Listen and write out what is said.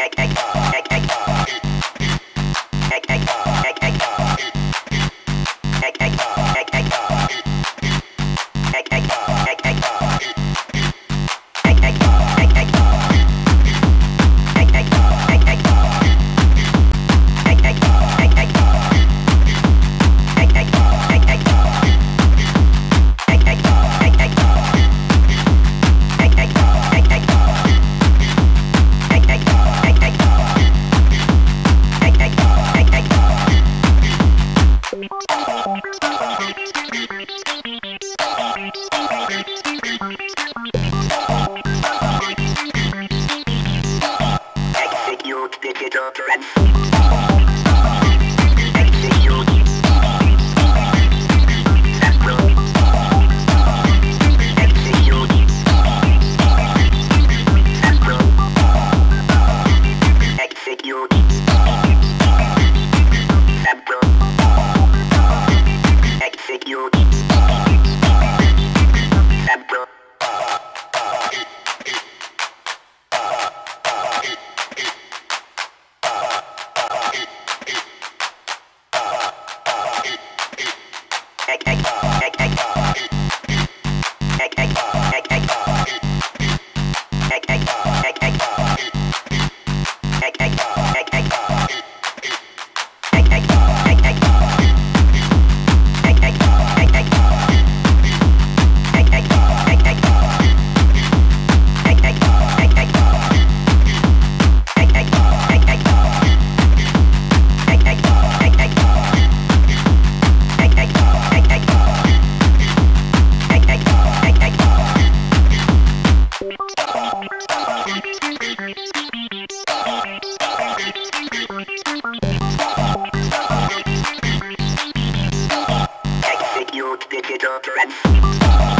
Egg, egg, egg, egg, egg. Digital threats.